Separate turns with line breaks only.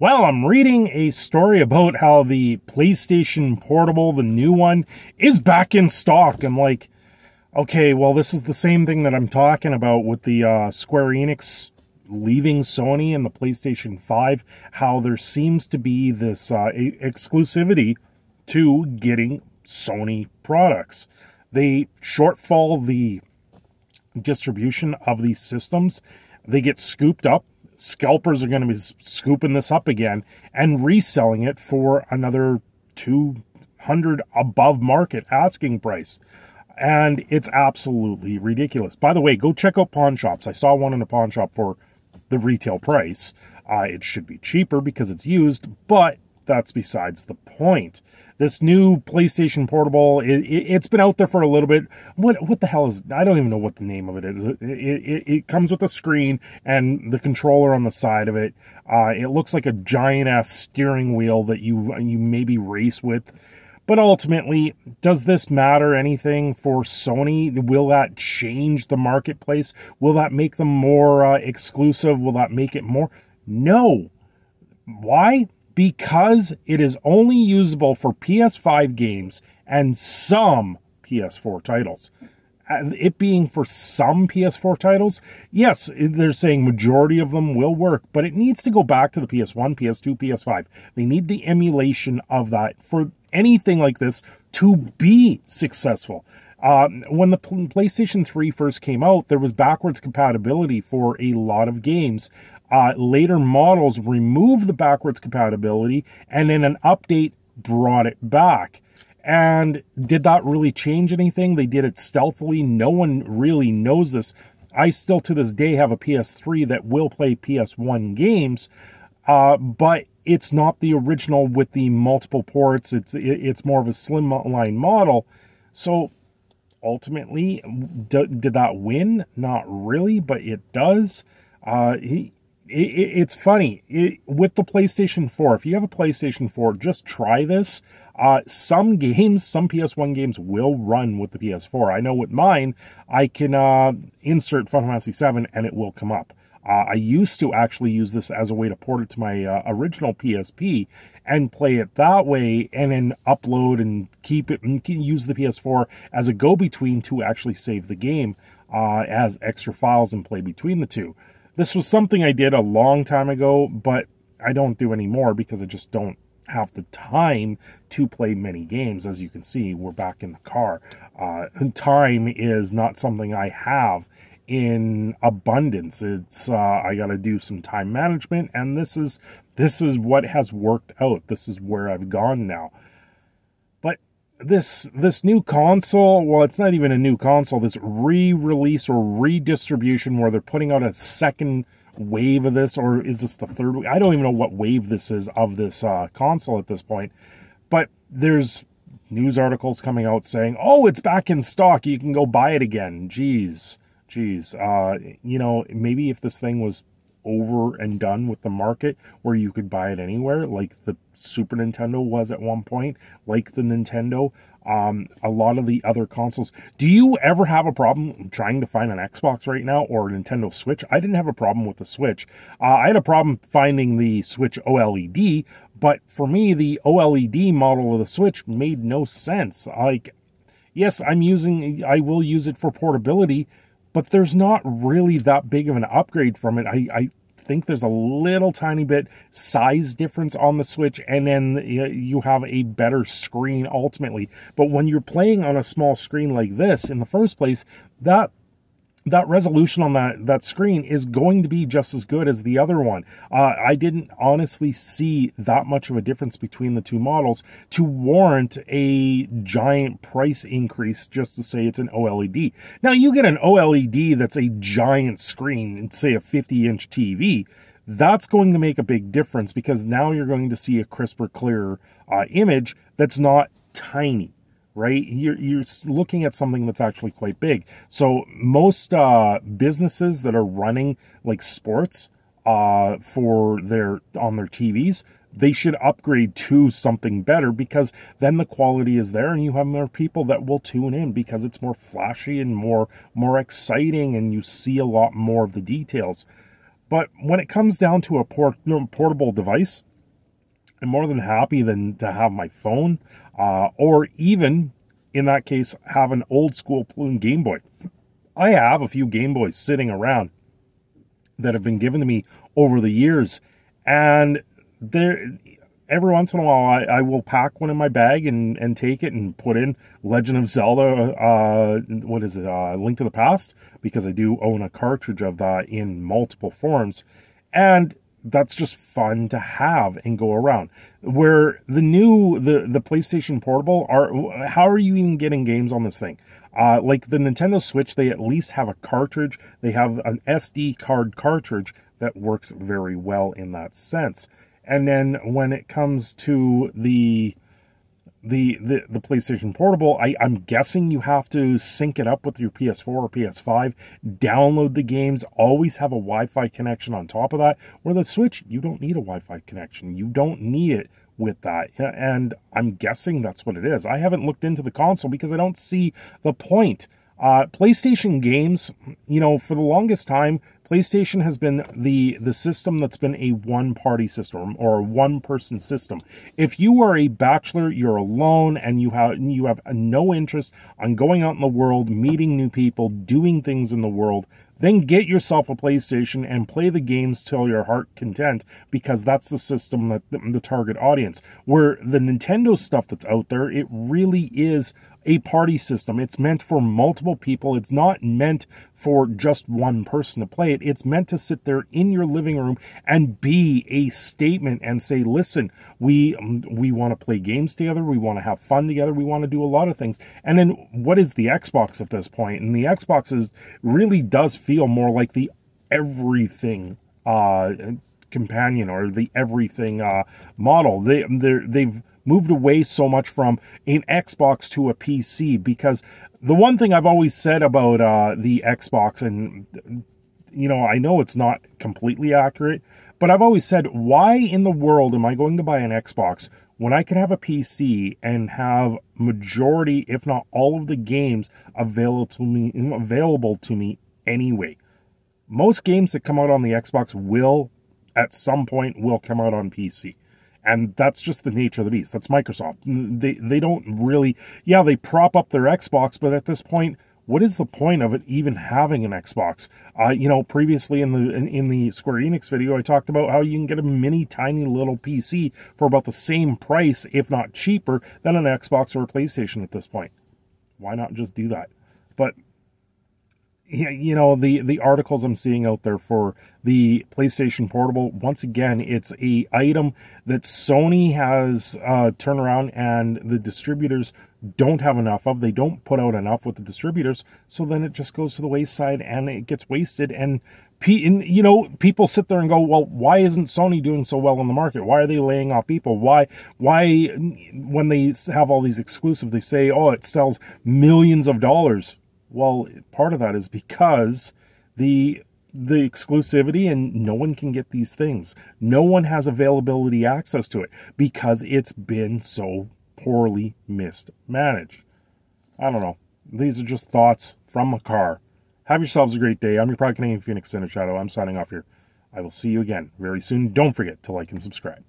Well, I'm reading a story about how the PlayStation Portable, the new one, is back in stock. I'm like, okay, well, this is the same thing that I'm talking about with the uh, Square Enix leaving Sony and the PlayStation 5, how there seems to be this uh, exclusivity to getting Sony products. They shortfall the distribution of these systems. They get scooped up scalpers are going to be scooping this up again and reselling it for another 200 above market asking price. And it's absolutely ridiculous. By the way go check out pawn shops. I saw one in a pawn shop for the retail price. Uh, it should be cheaper because it's used but that's besides the point this new PlayStation Portable, it, has it, been out there for a little bit. What what the hell is? I don't even know what the name of it is. It, it, it comes with a screen and the controller on the side of it. Uh, it looks like a giant ass steering wheel that you you maybe race with. But ultimately, does this matter anything for Sony? Will that change the marketplace? Will that make them more uh, exclusive? Will that make it more? No. Why? Because it is only usable for PS5 games and some PS4 titles. It being for some PS4 titles, yes, they're saying majority of them will work, but it needs to go back to the PS1, PS2, PS5. They need the emulation of that for anything like this to be successful. Uh, when the PlayStation 3 first came out, there was backwards compatibility for a lot of games. Uh, later models removed the backwards compatibility and then an update brought it back. And did that really change anything? They did it stealthily. No one really knows this. I still to this day have a PS3 that will play PS1 games, uh, but it's not the original with the multiple ports. It's it's more of a slimline model. So ultimately, did that win? Not really, but it does. Uh, he, it, it's funny it, with the PlayStation 4. If you have a PlayStation 4, just try this. Uh, some games, some PS1 games will run with the PS4. I know with mine, I can uh, insert Final Fantasy 7 and it will come up. Uh, I used to actually use this as a way to port it to my uh, original PSP and play it that way and then upload and keep it and use the PS4 as a go between to actually save the game uh, as extra files and play between the two. This was something I did a long time ago, but I don't do anymore because I just don't have the time to play many games. As you can see, we're back in the car. Uh, time is not something I have in abundance. It's uh, I got to do some time management, and this is this is what has worked out. This is where I've gone now this this new console well it's not even a new console this re-release or redistribution where they're putting out a second wave of this or is this the third i don't even know what wave this is of this uh, console at this point but there's news articles coming out saying oh it's back in stock. You can go buy it again. Jeez jeez. Uh, you know maybe if this thing was over and done with the market where you could buy it anywhere, like the Super Nintendo was at one point, like the Nintendo, um, a lot of the other consoles. Do you ever have a problem trying to find an Xbox right now or a Nintendo Switch? I didn't have a problem with the Switch. Uh, I had a problem finding the Switch OLED, but for me, the OLED model of the Switch made no sense. Like, yes, I'm using, I will use it for portability but there's not really that big of an upgrade from it. I, I think there's a little tiny bit size difference on the Switch, and then you have a better screen ultimately. But when you're playing on a small screen like this in the first place, that that resolution on that that screen is going to be just as good as the other one. Uh, I didn't honestly see that much of a difference between the two models to warrant a giant price increase just to say it's an OLED. Now you get an OLED that's a giant screen, say a 50 inch TV. That's going to make a big difference because now you're going to see a crisper, clearer uh, image that's not tiny right? You're, you're looking at something that's actually quite big. So most uh, businesses that are running like sports uh, for their on their TVs, they should upgrade to something better because then the quality is there and you have more people that will tune in because it's more flashy and more more exciting and you see a lot more of the details. But when it comes down to a port, portable device, I'm more than happy than to have my phone, uh, or even in that case, have an old school Plume Game Boy. I have a few Game Boys sitting around that have been given to me over the years, and there every once in a while I, I, will pack one in my bag and, and take it and put in Legend of Zelda, uh, what is it, uh, Link to the Past, because I do own a cartridge of that in multiple forms. And that's just fun to have and go around. Where the new the the PlayStation Portable are how are you even getting games on this thing? Uh, like the Nintendo Switch, they at least have a cartridge. They have an SD card cartridge that works very well in that sense. And then when it comes to the the, the, the PlayStation Portable, I, I'm guessing you have to sync it up with your PS4 or PS5, download the games, always have a Wi Fi connection on top of that. Where the Switch, you don't need a Wi Fi connection. You don't need it with that. And I'm guessing that's what it is. I haven't looked into the console because I don't see the point. Uh, PlayStation games, you know, for the longest time, PlayStation has been the the system that's been a one party system or a one person system. If you are a bachelor, you're alone and you have you have no interest on going out in the world, meeting new people, doing things in the world, then get yourself a PlayStation and play the games till your heart content because that's the system that the target audience. Where the Nintendo stuff that's out there, it really is a party system. It's meant for multiple people. It's not meant for just one person to play it. It's meant to sit there in your living room and be a statement and say, "Listen, we we want to play games together. We want to have fun together. We want to do a lot of things." And then what is the Xbox at this point? And the Xbox is really does feel more like the everything uh companion or the everything uh model. They they they've moved away so much from an Xbox to a PC because the one thing I've always said about uh, the Xbox, and you know, I know it's not completely accurate, but I've always said, why in the world am I going to buy an Xbox when I can have a PC and have majority, if not all of the games available to me available to me anyway? Most games that come out on the Xbox will at some point will come out on PC and that's just the nature of the beast. That's Microsoft. They they don't really, yeah, they prop up their Xbox, but at this point, what is the point of it even having an Xbox? Uh, you know, previously in the in, in, the Square Enix video, I talked about how you can get a mini tiny little PC for about the same price, if not cheaper, than an Xbox or a PlayStation at this point. Why not just do that? But you know the the articles i'm seeing out there for the playstation portable once again it's a item that sony has uh turned around and the distributors don't have enough of. They don't put out enough with the distributors so then it just goes to the wayside and it gets wasted and you know people sit there and go well why isn't sony doing so well in the market? Why are they laying off people? Why why when they have all these exclusive they say oh it sells millions of dollars well, part of that is because the the exclusivity and no one can get these things. No one has availability access to it because it's been so poorly mismanaged. I don't know. These are just thoughts from a car. Have yourselves a great day. I'm your Prod Canadian Phoenix Cindershadow. I'm signing off here. I will see you again very soon. Don't forget to like and subscribe.